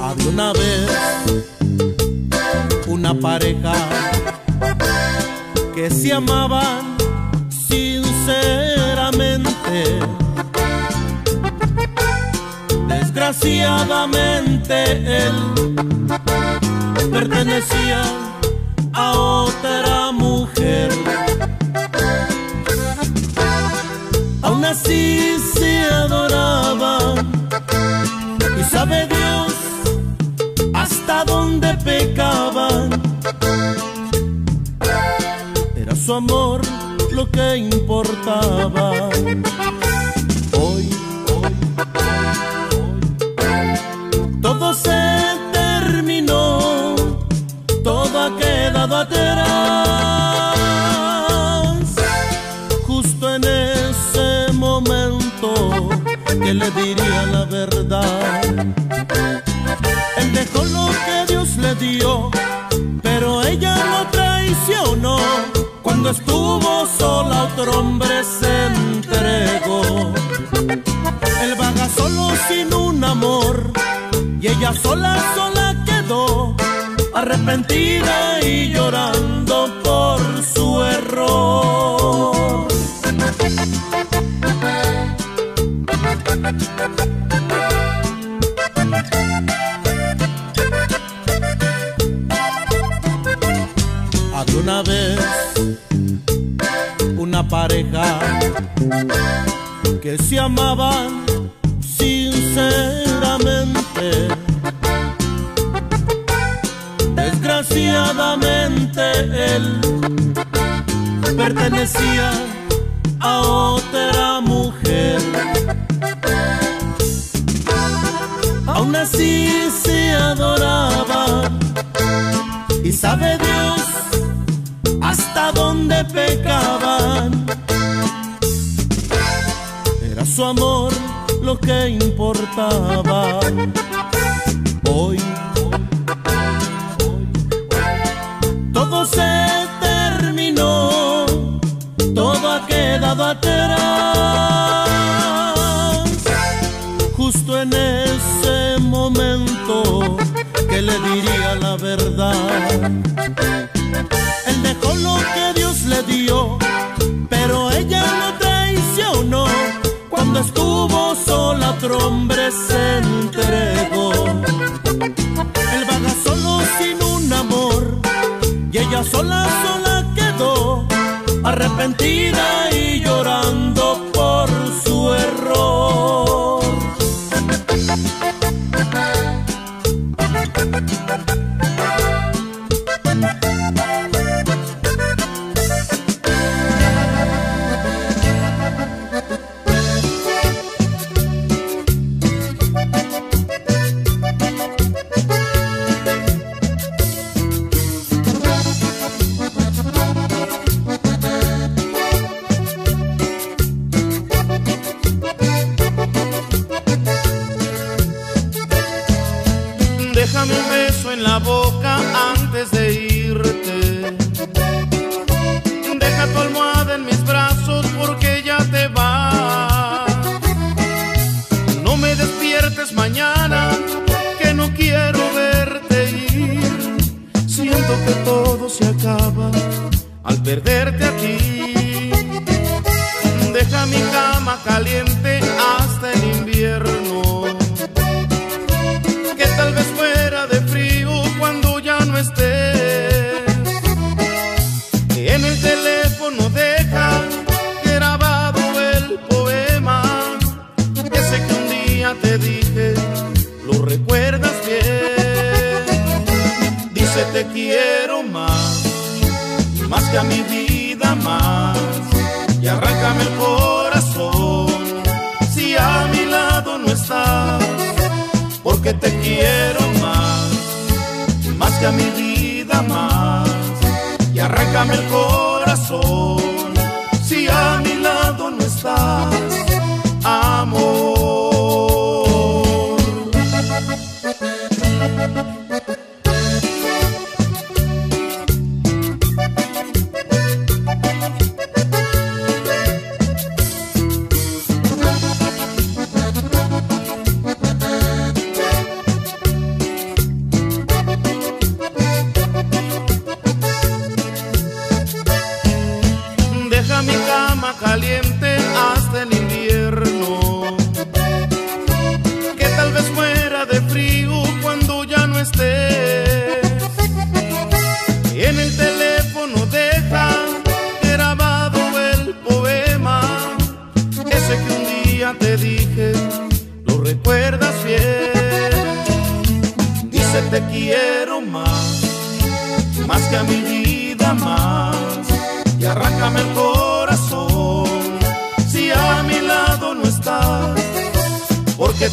Había una vez una pareja que se amaban sinceramente. Desgraciadamente él pertenecía mujer. Aún así se adoraban y sabe Dios hasta dónde pecaban. Era su amor lo que importaba. Que le diría la verdad. Él dejó lo que Dios le dio, pero ella lo traicionó. Cuando estuvo sola, otro hombre se entregó. Él vaga solo sin un amor, y ella sola, sola quedó, arrepentida y llorando a otra mujer. Aún así se adoraban y sabe Dios hasta dónde pecaban. Era su amor lo que importaba. Sola, sola quedó, arrepentida y llorando más que a mi vida más, y arráncame el corazón si a mi lado no estás porque te quiero más, más que a mi vida más, y arráncame el corazón,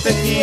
te quiero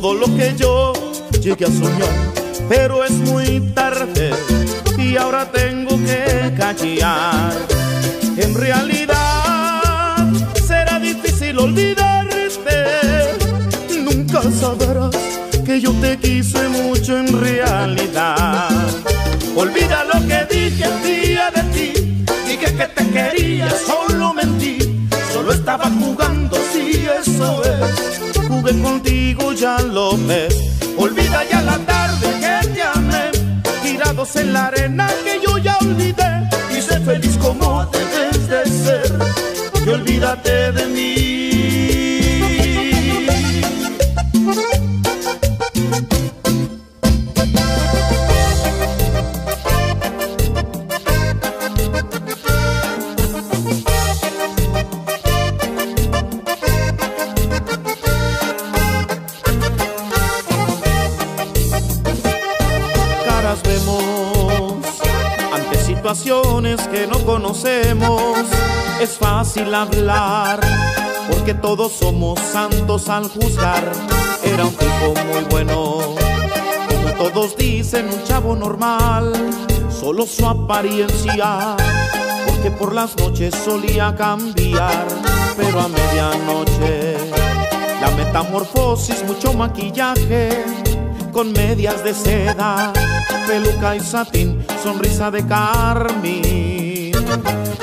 todo lo que yo llegué a soñar, pero es muy tarde y ahora tengo que callar. En realidad, será difícil olvidarte, nunca sabrás que yo te quise mucho en realidad. Olvida lo que dije el día de ti, dije que te quería, solo mentí, solo estaba jugando, si eso es. Jugué contigo, ya lo ves. Olvida ya la tarde que te amé, tirados en la arena que yo ya olvidé, y sé feliz como debes de ser, y olvídate de mí. Que no conocemos, es fácil hablar, porque todos somos santos al juzgar. Era un tipo muy bueno, como todos dicen, un chavo normal, solo su apariencia, porque por las noches solía cambiar, pero a medianoche la metamorfosis, mucho maquillaje, con medias de seda, peluca y satín sonrisa de carmín.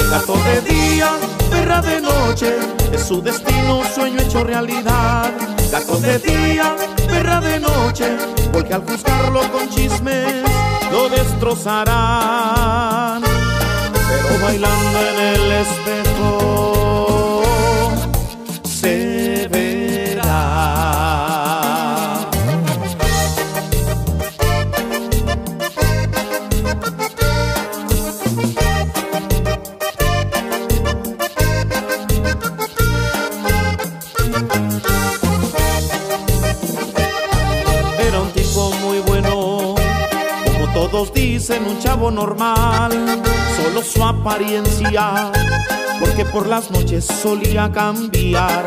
Gato de día, perra de noche, es su destino, sueño hecho realidad. Gato de día, perra de noche, porque al juzgarlo con chismes lo destrozarán. Pero bailando en el espejo dicen un chavo normal, solo su apariencia, porque por las noches solía cambiar,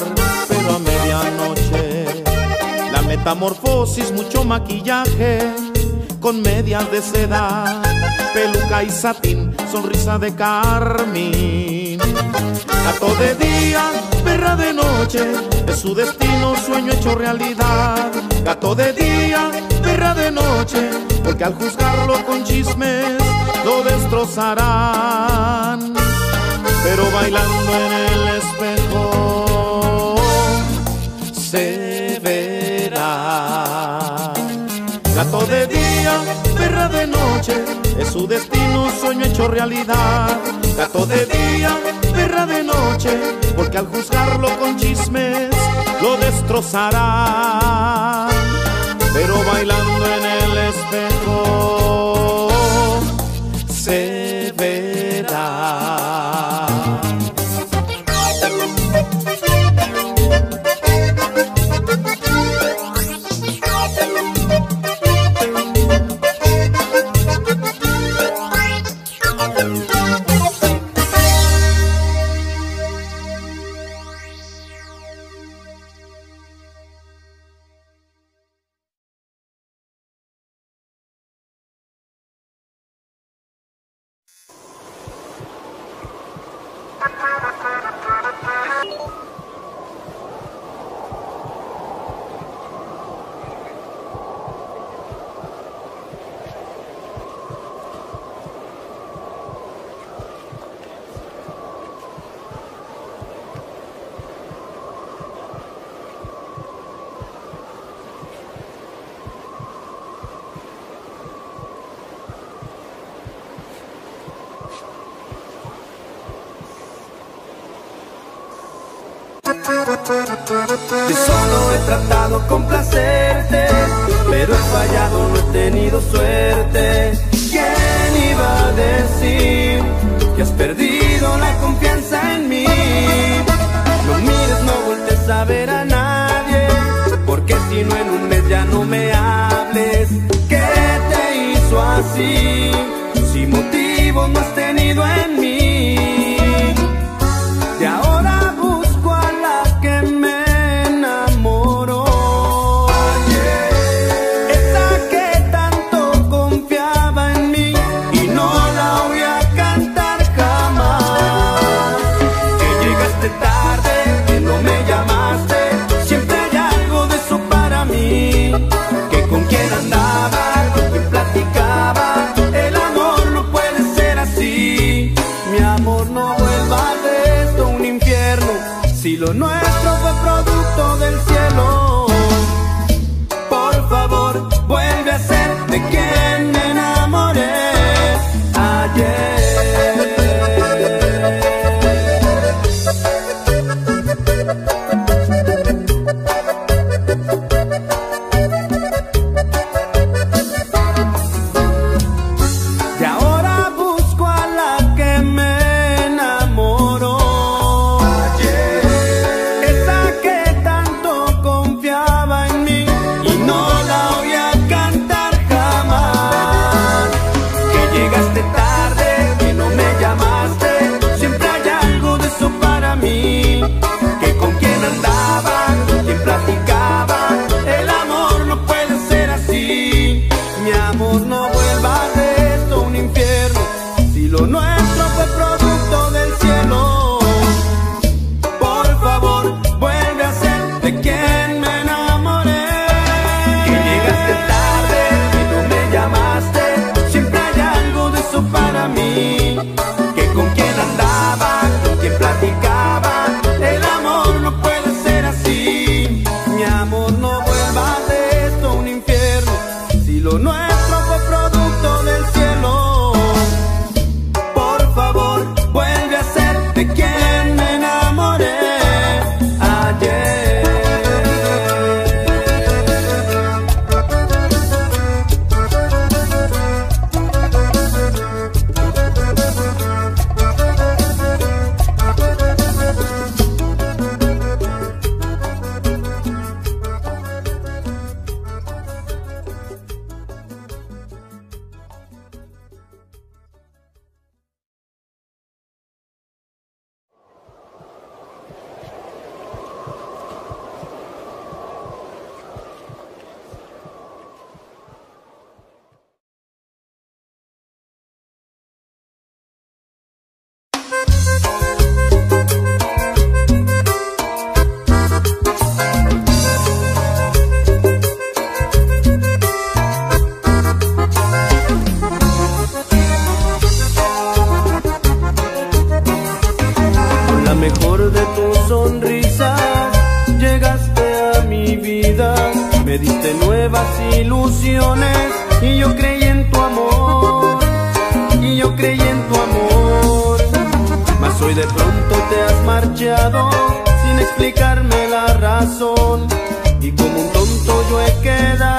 pero a medianoche la metamorfosis, mucho maquillaje, con medias de seda, peluca y satín, sonrisa de carmín. Gato de día, perra de noche, es su destino, sueño hecho realidad. Gato de día, perra de noche, porque al juzgarlo con chismes lo destrozarán. Pero bailando en el espejo se verá. Gato de día, perra de noche, es su destino, sueño hecho realidad. Gato de día, perra de noche, porque al juzgarlo con chismes lo destrozarán Yo solo he tratado con placerte, pero he fallado, no he tenido suerte. ¿Quién iba a decir que has perdido la confianza en mí? No mires, no voltes a ver a nadie, porque si no en un mes ya no me hables. ¿Qué te hizo así? Si motivo no has tenido en mí. Si lo nuestro fue producto del cielo, por favor, vuelve a ser de quien. explicarme la razón y como un tonto yo he quedado.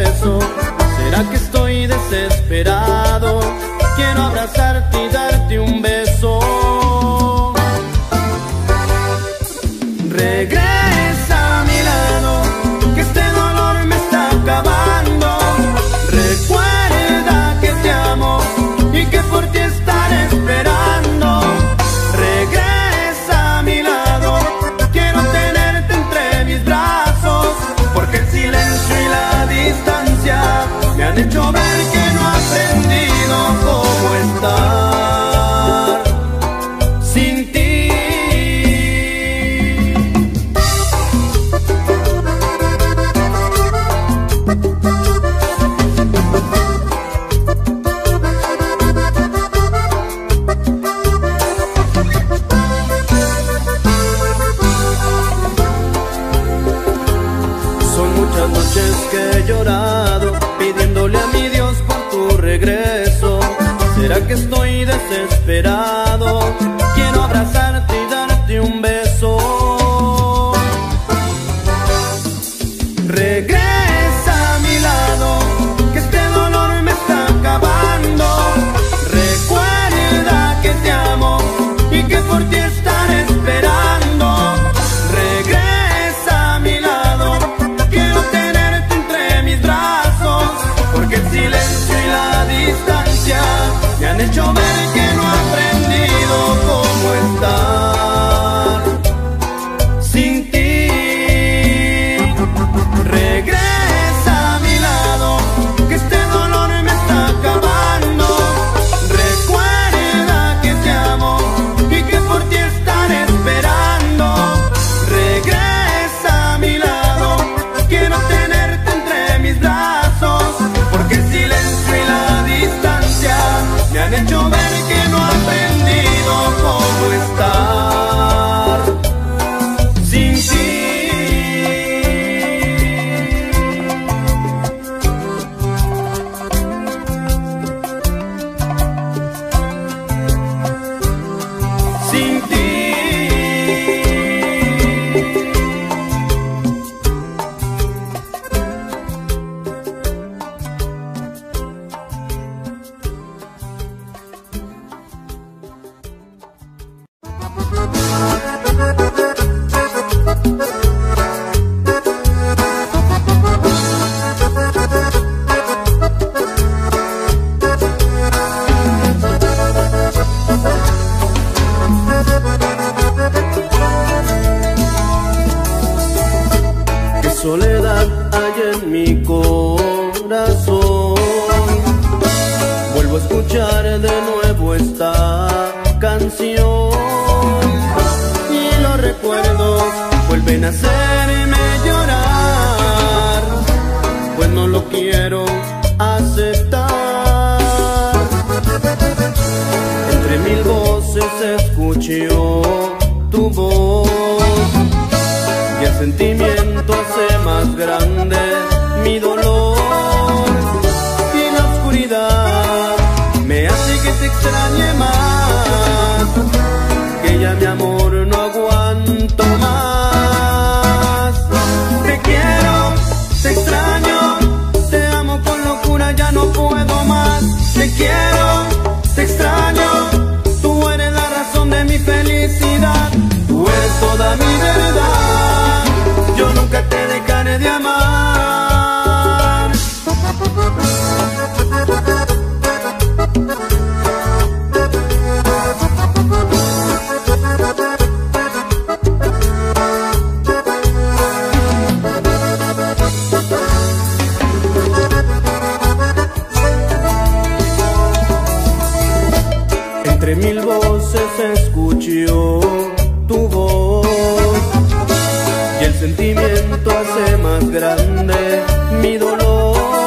Ver que no ha aprendido cómo esperar. Que vivo por ti. ¿Cómo hago para